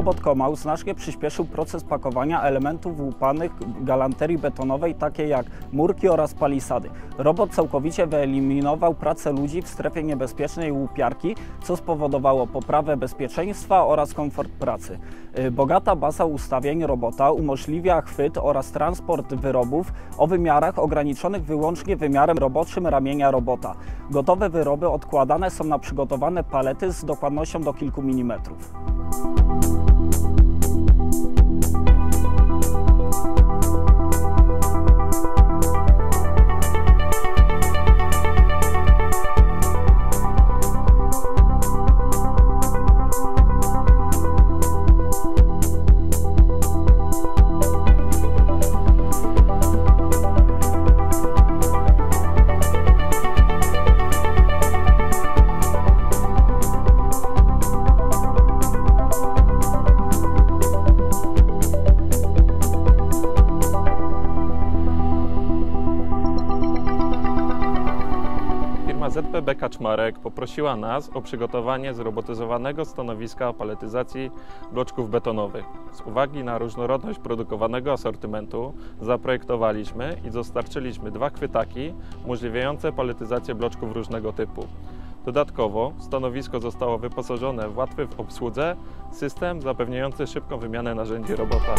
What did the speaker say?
Komał znacznie przyspieszył proces pakowania elementów łupanych galanterii betonowej, takie jak murki oraz palisady. Robot całkowicie wyeliminował pracę ludzi w strefie niebezpiecznej łupiarki, co spowodowało poprawę bezpieczeństwa oraz komfort pracy. Y, Bogata baza ustawień robota umożliwia chwyt oraz transport wyrobów o wymiarach ograniczonych wyłącznie wymiarem roboczym ramienia robota. Gotowe wyroby odkładane są na przygotowane palety z dokładnością do kilku milimetrów. Firma ZPB Kaczmarek poprosiła nas o przygotowanie zrobotyzowanego stanowiska paletyzacji bloczków betonowych. Z uwagi na różnorodność produkowanego asortymentu zaprojektowaliśmy i dostarczyliśmy dwa chwytaki umożliwiające paletyzację bloczków różnego typu. Dodatkowo stanowisko zostało wyposażone w łatwy w obsłudze system zapewniający szybką wymianę narzędzi robota.